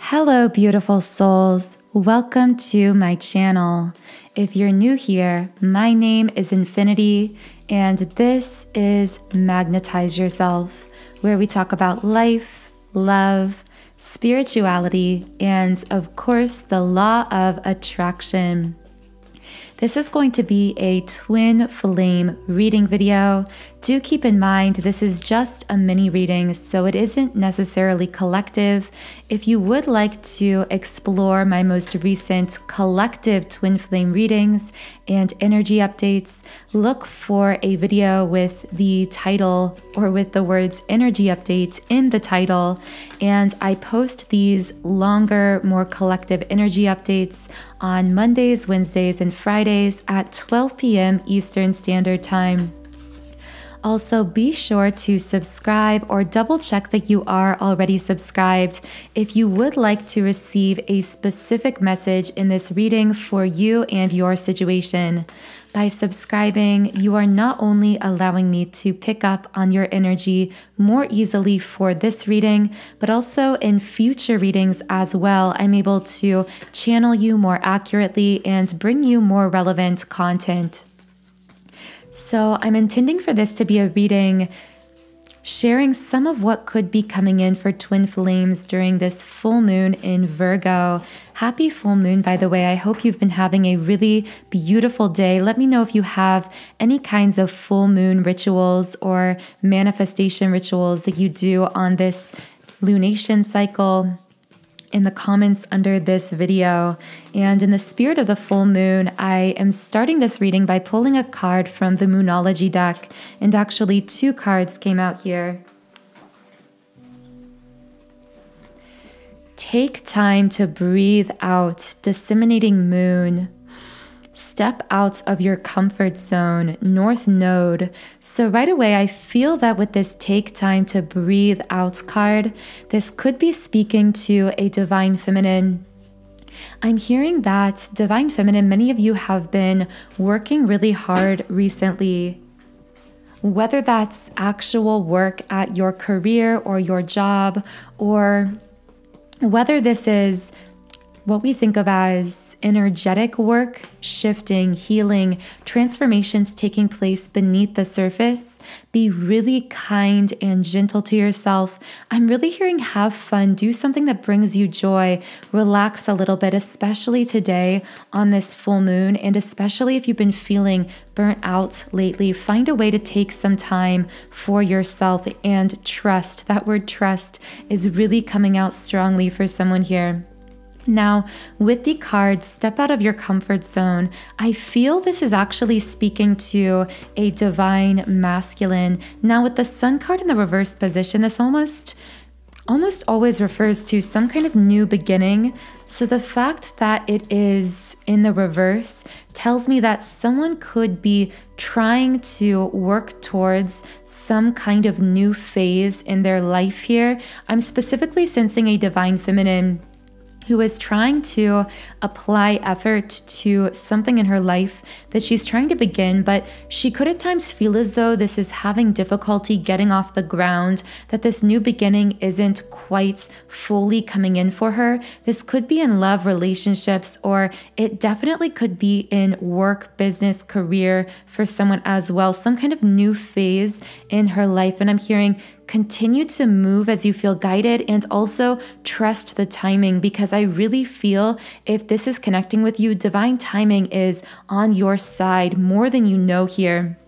Hello, beautiful souls. Welcome to my channel. If you're new here, my name is Infinity, and this is Magnetize Yourself, where we talk about life, love, spirituality, and of course, the law of attraction. This is going to be a twin flame reading video. Do keep in mind this is just a mini reading, so it isn't necessarily collective. If you would like to explore my most recent collective twin flame readings and energy updates, look for a video with the title or with the words energy updates in the title. And I post these longer, more collective energy updates on Mondays, Wednesdays, and Fridays at 12 p.m. Eastern Standard Time. Also, be sure to subscribe or double check that you are already subscribed if you would like to receive a specific message in this reading for you and your situation. By subscribing, you are not only allowing me to pick up on your energy more easily for this reading, but also in future readings as well. I'm able to channel you more accurately and bring you more relevant content. So, I'm intending for this to be a reading sharing some of what could be coming in for twin flames during this full moon in Virgo. Happy full moon, by the way. I hope you've been having a really beautiful day. Let me know if you have any kinds of full moon rituals or manifestation rituals that you do on this lunation cycle in the comments under this video. And in the spirit of the full moon, I am starting this reading by pulling a card from the Moonology deck. And actually, two cards came out here. Take time to breathe out, disseminating moon. Step out of your comfort zone, North Node. So, right away, I feel that with this take time to breathe out card, this could be speaking to a divine feminine. I'm hearing that divine feminine, many of you have been working really hard recently. Whether that's actual work at your career or your job, or whether this is what we think of as energetic work, shifting, healing, transformations taking place beneath the surface. Be really kind and gentle to yourself. I'm really hearing have fun, do something that brings you joy, relax a little bit, especially today on this full moon, and especially if you've been feeling burnt out lately. Find a way to take some time for yourself and trust. That word trust is really coming out strongly for someone here. Now, with the cards, step out of your comfort zone. I feel this is actually speaking to a divine masculine. Now, with the sun card in the reverse position, this almost almost always refers to some kind of new beginning. So the fact that it is in the reverse tells me that someone could be trying to work towards some kind of new phase in their life here. I'm specifically sensing a divine feminine who is trying to apply effort to something in her life that she's trying to begin, but she could at times feel as though this is having difficulty getting off the ground, that this new beginning isn't quite fully coming in for her. This could be in love relationships, or it definitely could be in work, business, career for someone as well, some kind of new phase in her life. And I'm hearing continue to move as you feel guided and also trust the timing because I really feel if this is connecting with you, divine timing is on your side more than you know here.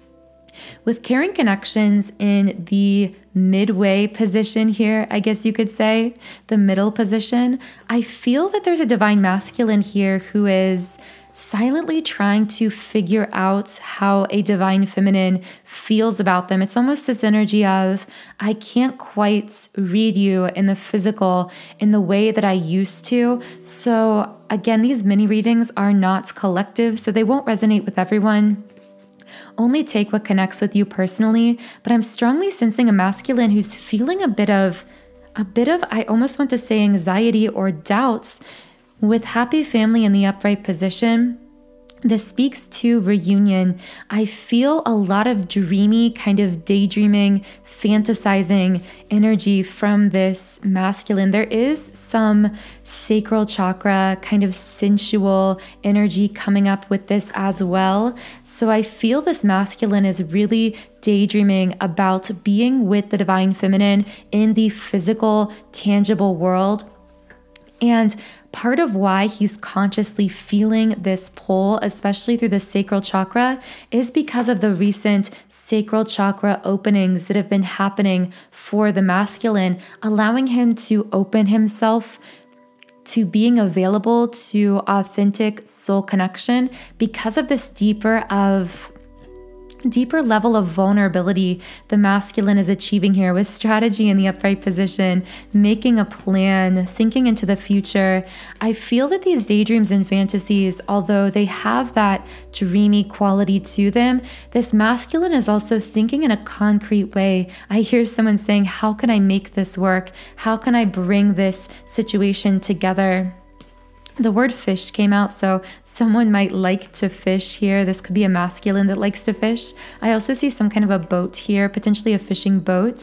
With caring connections in the midway position here, I guess you could say, the middle position, I feel that there's a divine masculine here who is silently trying to figure out how a divine feminine feels about them. It's almost this energy of, I can't quite read you in the physical in the way that I used to. So, again, these mini readings are not collective, so they won't resonate with everyone. Only take what connects with you personally, but I'm strongly sensing a masculine who's feeling a bit of, a bit of, I almost want to say anxiety or doubts with happy family in the upright position, this speaks to reunion. I feel a lot of dreamy, kind of daydreaming, fantasizing energy from this masculine. There is some sacral chakra, kind of sensual energy coming up with this as well. So I feel this masculine is really daydreaming about being with the divine feminine in the physical, tangible world. And Part of why he's consciously feeling this pull, especially through the sacral chakra, is because of the recent sacral chakra openings that have been happening for the masculine, allowing him to open himself to being available to authentic soul connection because of this deeper of deeper level of vulnerability the masculine is achieving here with strategy in the upright position, making a plan, thinking into the future. I feel that these daydreams and fantasies, although they have that dreamy quality to them, this masculine is also thinking in a concrete way. I hear someone saying, How can I make this work? How can I bring this situation together? The word fish came out, so someone might like to fish here. This could be a masculine that likes to fish. I also see some kind of a boat here, potentially a fishing boat.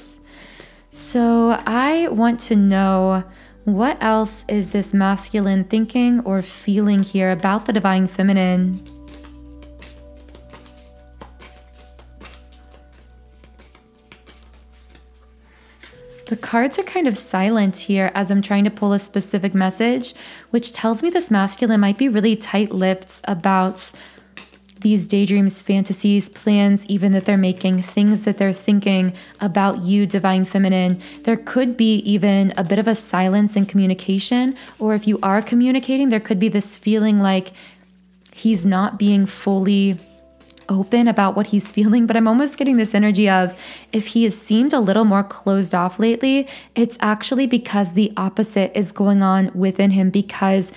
So I want to know what else is this masculine thinking or feeling here about the divine feminine? The cards are kind of silent here as I'm trying to pull a specific message, which tells me this masculine might be really tight lipped about these daydreams, fantasies, plans, even that they're making, things that they're thinking about you, divine feminine. There could be even a bit of a silence in communication, or if you are communicating, there could be this feeling like he's not being fully open about what he's feeling, but I'm almost getting this energy of if he has seemed a little more closed off lately, it's actually because the opposite is going on within him because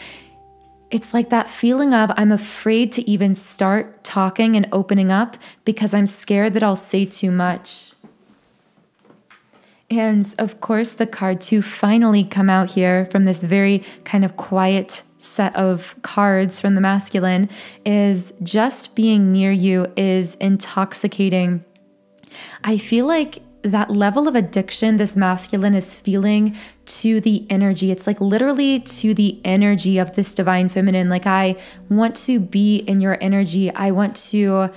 it's like that feeling of I'm afraid to even start talking and opening up because I'm scared that I'll say too much. And of course, the card to finally come out here from this very kind of quiet set of cards from the masculine is just being near you is intoxicating. I feel like that level of addiction this masculine is feeling to the energy. It's like literally to the energy of this divine feminine. Like, I want to be in your energy. I want to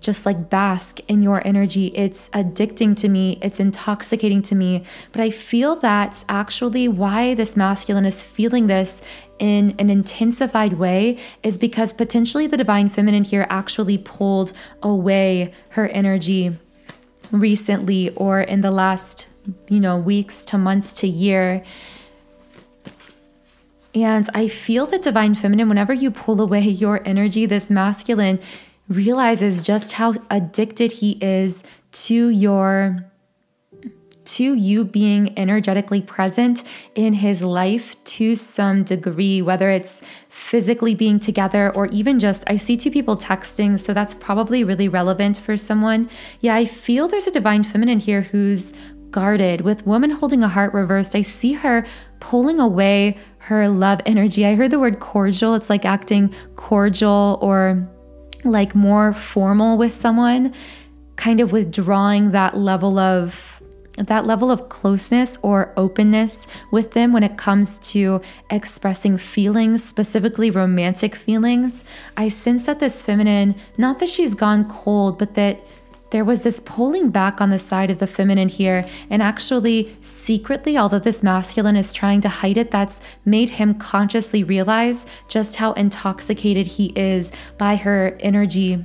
just like bask in your energy. It's addicting to me, it's intoxicating to me. But I feel that's actually why this masculine is feeling this in an intensified way is because potentially the divine feminine here actually pulled away her energy recently or in the last, you know, weeks to months to year. And I feel that divine feminine, whenever you pull away your energy, this masculine realizes just how addicted he is to your to you being energetically present in his life to some degree, whether it's physically being together or even just, I see two people texting, so that's probably really relevant for someone. Yeah, I feel there's a divine feminine here who's guarded. With woman holding a heart reversed, I see her pulling away her love energy. I heard the word cordial, it's like acting cordial or like more formal with someone, kind of withdrawing that level of that level of closeness or openness with them when it comes to expressing feelings, specifically romantic feelings. I sense that this feminine, not that she's gone cold, but that there was this pulling back on the side of the feminine here, and actually, secretly, although this masculine is trying to hide it, that's made him consciously realize just how intoxicated he is by her energy.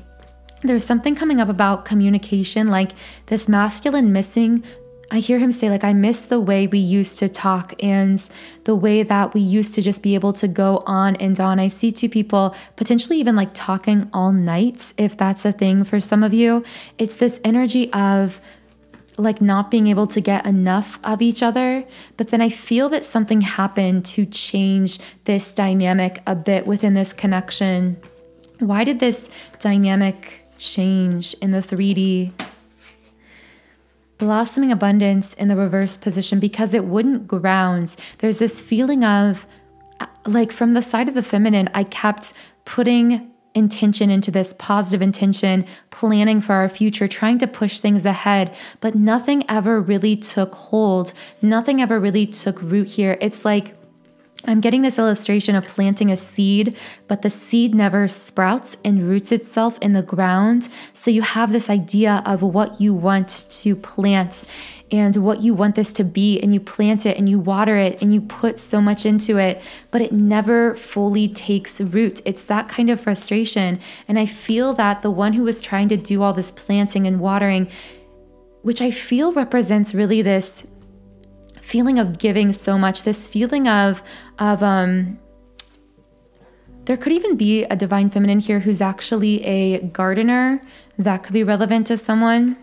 There's something coming up about communication, like this masculine missing I hear him say, like, I miss the way we used to talk and the way that we used to just be able to go on and on. I see two people potentially even like talking all night, if that's a thing for some of you. It's this energy of, like not being able to get enough of each other. But then I feel that something happened to change this dynamic a bit within this connection. Why did this dynamic change in the 3D? Blossoming abundance in the reverse position because it wouldn't ground. There's this feeling of, like, from the side of the feminine, I kept putting intention into this, positive intention, planning for our future, trying to push things ahead, but nothing ever really took hold. Nothing ever really took root here. It's like, I'm getting this illustration of planting a seed, but the seed never sprouts and roots itself in the ground. So you have this idea of what you want to plant and what you want this to be, and you plant it and you water it and you put so much into it, but it never fully takes root. It's that kind of frustration. And I feel that the one who was trying to do all this planting and watering, which I feel represents really this feeling of giving so much, this feeling of of um there could even be a divine feminine here who's actually a gardener that could be relevant to someone.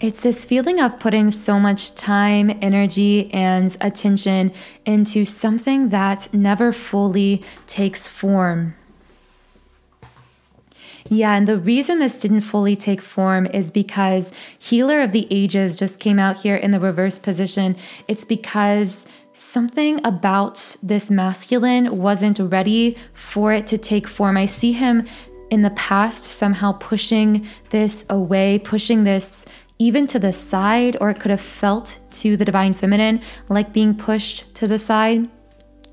It's this feeling of putting so much time, energy, and attention into something that never fully takes form. Yeah, and the reason this didn't fully take form is because Healer of the Ages just came out here in the reverse position. It's because something about this masculine wasn't ready for it to take form. I see him in the past somehow pushing this away, pushing this even to the side, or it could have felt to the divine feminine like being pushed to the side.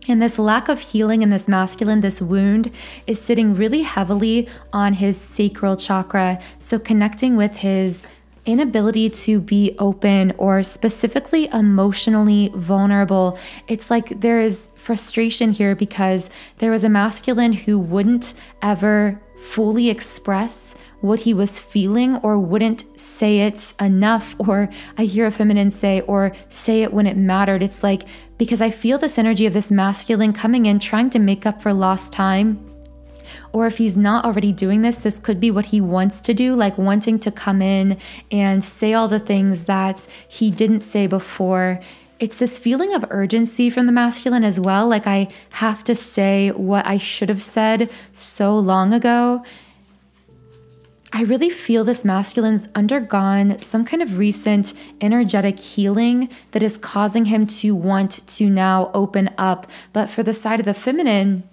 And this lack of healing in this masculine, this wound, is sitting really heavily on his sacral chakra. So, connecting with his inability to be open or specifically emotionally vulnerable. It's like there is frustration here because there was a masculine who wouldn't ever fully express what he was feeling or wouldn't say it enough or I hear a feminine say or say it when it mattered. It's like because I feel this energy of this masculine coming in trying to make up for lost time. Or if he's not already doing this, this could be what he wants to do, like wanting to come in and say all the things that he didn't say before it's this feeling of urgency from the masculine as well. Like I have to say what I should have said so long ago. I really feel this masculine's undergone some kind of recent energetic healing that is causing him to want to now open up. But for the side of the feminine,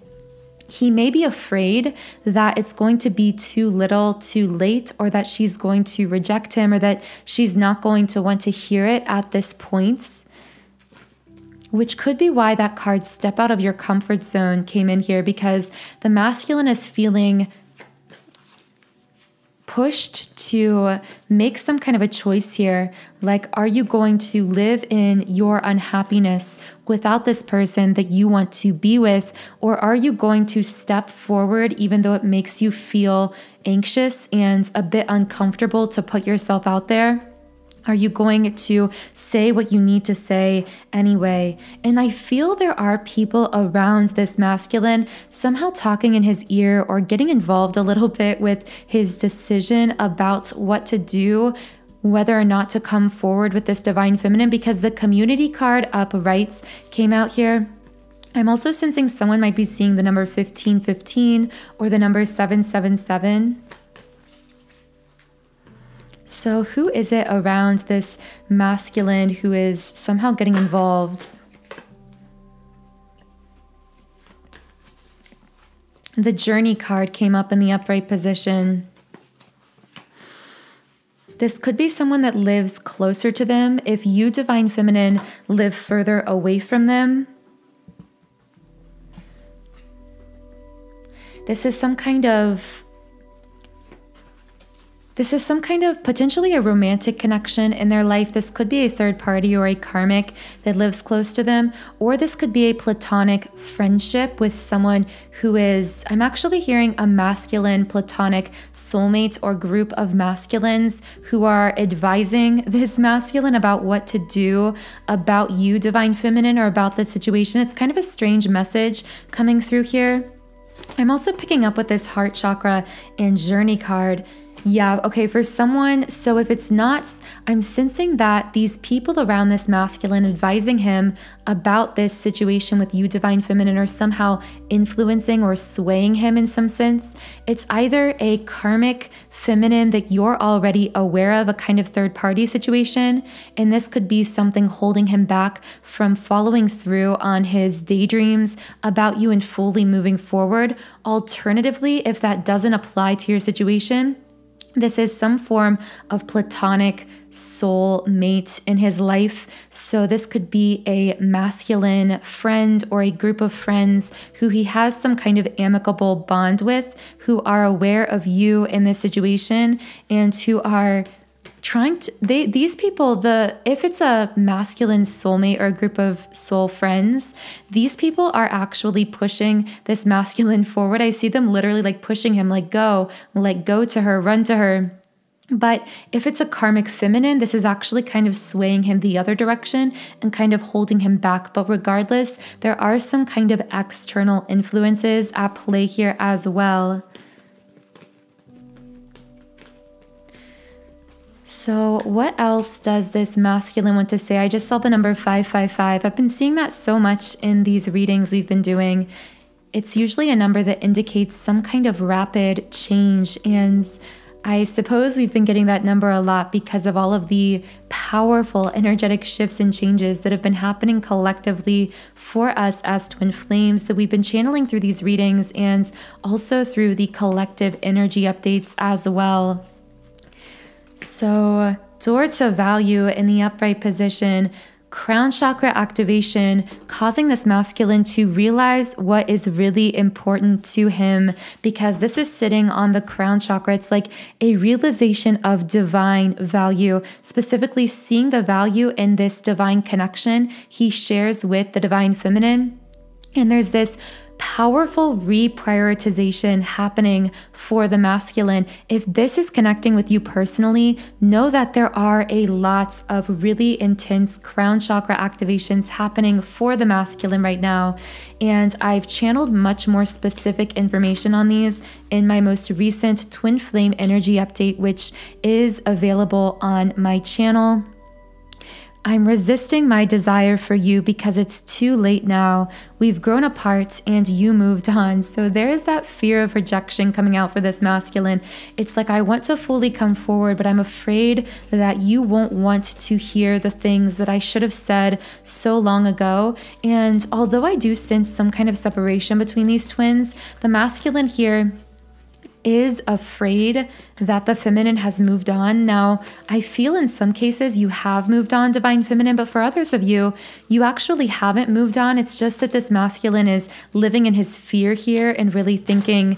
he may be afraid that it's going to be too little, too late, or that she's going to reject him, or that she's not going to want to hear it at this point. Which could be why that card, Step Out of Your Comfort Zone, came in here because the masculine is feeling pushed to make some kind of a choice here. Like, are you going to live in your unhappiness without this person that you want to be with? Or are you going to step forward even though it makes you feel anxious and a bit uncomfortable to put yourself out there? Are you going to say what you need to say anyway? And I feel there are people around this masculine somehow talking in his ear or getting involved a little bit with his decision about what to do, whether or not to come forward with this divine feminine, because the community card uprights came out here. I'm also sensing someone might be seeing the number 1515 or the number 777. So, who is it around this masculine who is somehow getting involved? The journey card came up in the upright position. This could be someone that lives closer to them. If you, divine feminine, live further away from them, this is some kind of this is some kind of potentially a romantic connection in their life. This could be a third party or a karmic that lives close to them, or this could be a platonic friendship with someone who is, I'm actually hearing a masculine platonic soulmate or group of masculines who are advising this masculine about what to do about you, divine feminine, or about the situation. It's kind of a strange message coming through here. I'm also picking up with this heart chakra and journey card Yeah, okay, for someone, so if it's not, I'm sensing that these people around this masculine advising him about this situation with you, divine feminine, are somehow influencing or swaying him in some sense. It's either a karmic feminine that you're already aware of, a kind of third party situation, and this could be something holding him back from following through on his daydreams about you and fully moving forward. Alternatively, if that doesn't apply to your situation, this is some form of platonic soul mate in his life. So, this could be a masculine friend or a group of friends who he has some kind of amicable bond with, who are aware of you in this situation and who are trying to they these people the if it's a masculine soulmate or a group of soul friends these people are actually pushing this masculine forward i see them literally like pushing him like go like go to her run to her but if it's a karmic feminine, this is actually kind of swaying him the other direction and kind of holding him back. But regardless, there are some kind of external influences at play here as well. So, what else does this masculine want to say? I just saw the number 555. I've been seeing that so much in these readings we've been doing. It's usually a number that indicates some kind of rapid change. And I suppose we've been getting that number a lot because of all of the powerful energetic shifts and changes that have been happening collectively for us as twin flames that we've been channeling through these readings and also through the collective energy updates as well. So, door to value in the upright position, crown chakra activation, causing this masculine to realize what is really important to him because this is sitting on the crown chakra. It's like a realization of divine value, specifically seeing the value in this divine connection he shares with the divine feminine. And there's this powerful reprioritization happening for the masculine. If this is connecting with you personally, know that there are a lot of really intense crown chakra activations happening for the masculine right now. And I've channeled much more specific information on these in my most recent twin flame energy update, which is available on my channel. I'm resisting my desire for you because it's too late now. We've grown apart and you moved on. So there is that fear of rejection coming out for this masculine. It's like I want to fully come forward, but I'm afraid that you won't want to hear the things that I should have said so long ago. And although I do sense some kind of separation between these twins, the masculine here is afraid that the feminine has moved on. Now, I feel in some cases you have moved on, divine feminine, but for others of you, you actually haven't moved on. It's just that this masculine is living in his fear here and really thinking,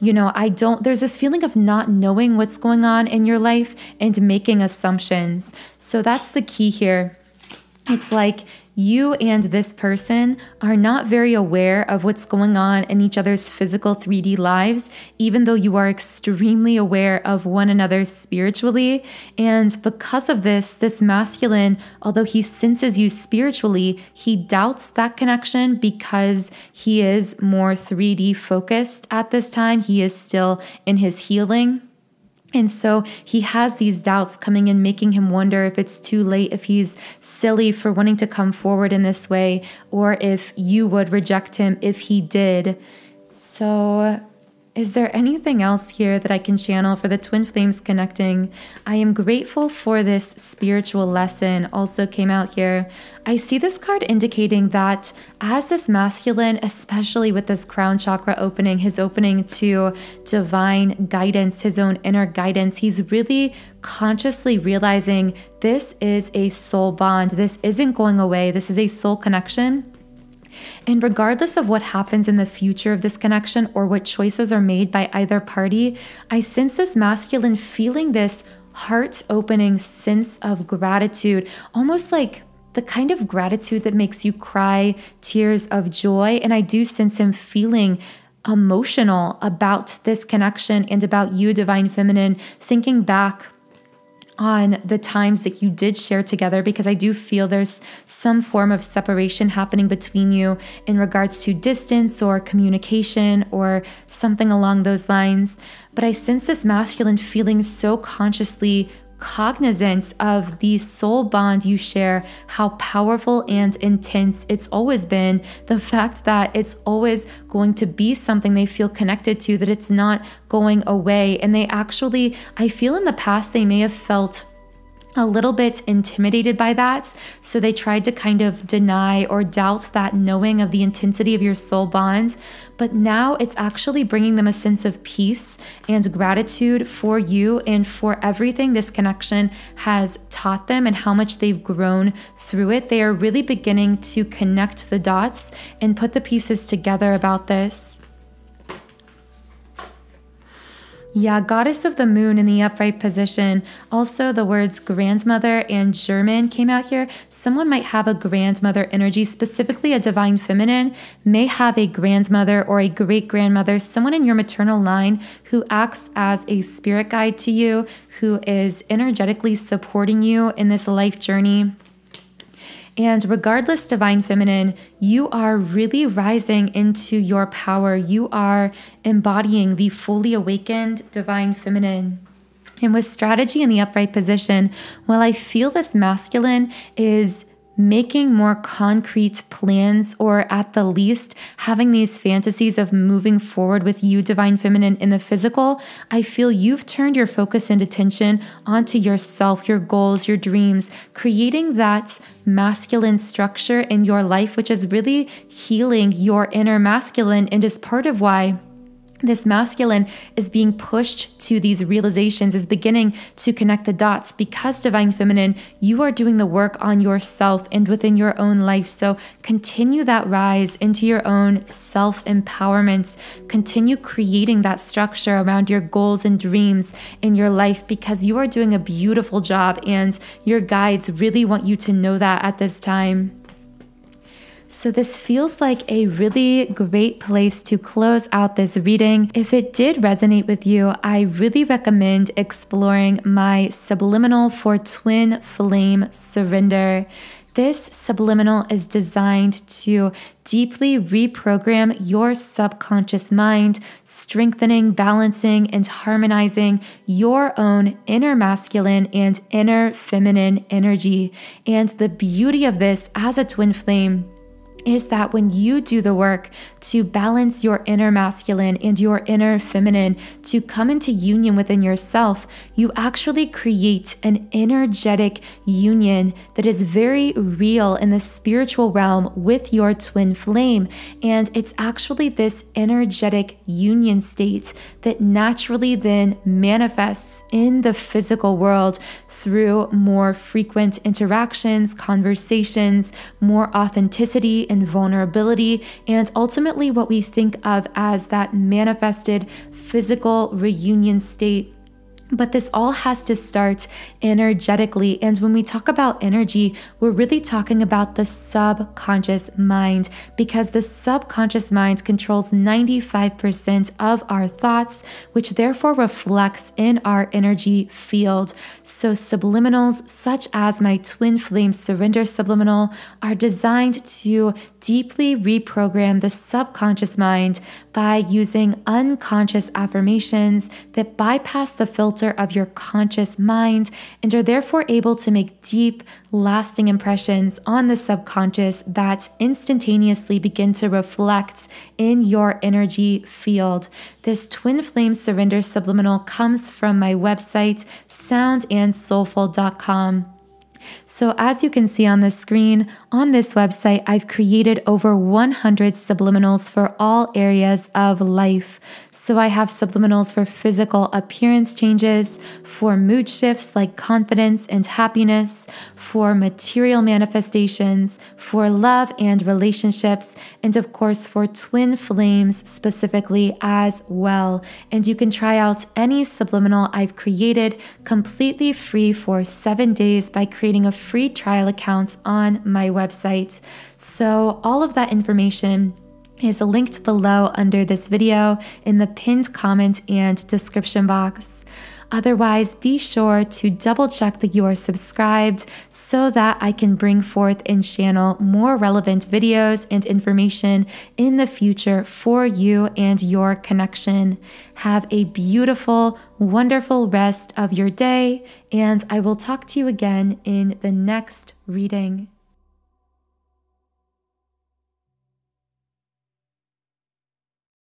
you know, I don't, there's this feeling of not knowing what's going on in your life and making assumptions. So that's the key here. It's like you and this person are not very aware of what's going on in each other's physical 3D lives, even though you are extremely aware of one another spiritually. And because of this, this masculine, although he senses you spiritually, he doubts that connection because he is more 3D focused at this time. He is still in his healing. And so he has these doubts coming in, making him wonder if it's too late, if he's silly for wanting to come forward in this way, or if you would reject him if he did. So is there anything else here that I can channel for the twin flames connecting? I am grateful for this spiritual lesson also came out here. I see this card indicating that as this masculine, especially with this crown chakra opening, his opening to divine guidance, his own inner guidance, he's really consciously realizing this is a soul bond. This isn't going away. This is a soul connection. And regardless of what happens in the future of this connection or what choices are made by either party, I sense this masculine feeling this heart opening sense of gratitude, almost like the kind of gratitude that makes you cry tears of joy. And I do sense him feeling emotional about this connection and about you, divine feminine, thinking back on the times that you did share together because I do feel there's some form of separation happening between you in regards to distance or communication or something along those lines. But I sense this masculine feeling so consciously cognizant of the soul bond you share, how powerful and intense it's always been, the fact that it's always going to be something they feel connected to, that it's not going away. And they actually, I feel in the past, they may have felt a little bit intimidated by that. So they tried to kind of deny or doubt that knowing of the intensity of your soul bond. But now it's actually bringing them a sense of peace and gratitude for you and for everything this connection has taught them and how much they've grown through it. They are really beginning to connect the dots and put the pieces together about this. Yeah, goddess of the moon in the upright position. Also, the words grandmother and German came out here. Someone might have a grandmother energy, specifically a divine feminine, may have a grandmother or a great grandmother, someone in your maternal line who acts as a spirit guide to you, who is energetically supporting you in this life journey. And regardless, Divine Feminine, you are really rising into your power. You are embodying the fully awakened Divine Feminine. And with strategy in the upright position, while I feel this masculine is making more concrete plans, or at the least, having these fantasies of moving forward with you, Divine Feminine, in the physical, I feel you've turned your focus and attention onto yourself, your goals, your dreams, creating that masculine structure in your life, which is really healing your inner masculine and is part of why this masculine is being pushed to these realizations, is beginning to connect the dots because divine feminine, you are doing the work on yourself and within your own life. So continue that rise into your own self empowerment. Continue creating that structure around your goals and dreams in your life because you are doing a beautiful job and your guides really want you to know that at this time. So, this feels like a really great place to close out this reading. If it did resonate with you, I really recommend exploring my subliminal for twin flame surrender. This subliminal is designed to deeply reprogram your subconscious mind, strengthening, balancing, and harmonizing your own inner masculine and inner feminine energy. And the beauty of this as a twin flame is that when you do the work to balance your inner masculine and your inner feminine to come into union within yourself, you actually create an energetic union that is very real in the spiritual realm with your twin flame. And it's actually this energetic union state that naturally then manifests in the physical world through more frequent interactions, conversations, more authenticity and vulnerability, and ultimately what we think of as that manifested physical reunion state but this all has to start energetically. And when we talk about energy, we're really talking about the subconscious mind because the subconscious mind controls 95% of our thoughts, which therefore reflects in our energy field. So, subliminals, such as my twin flame surrender subliminal, are designed to deeply reprogram the subconscious mind by using unconscious affirmations that bypass the filter of your conscious mind and are therefore able to make deep, lasting impressions on the subconscious that instantaneously begin to reflect in your energy field. This twin flame surrender subliminal comes from my website, soundandsoulful.com. So, as you can see on the screen, on this website, I've created over 100 subliminals for all areas of life. So, I have subliminals for physical appearance changes, for mood shifts like confidence and happiness, for material manifestations, for love and relationships, and of course, for twin flames specifically as well. And you can try out any subliminal I've created completely free for seven days by creating creating a free trial account on my website. So, all of that information is linked below under this video in the pinned comment and description box. Otherwise, be sure to double check that you are subscribed so that I can bring forth and channel more relevant videos and information in the future for you and your connection. Have a beautiful, wonderful rest of your day, and I will talk to you again in the next reading.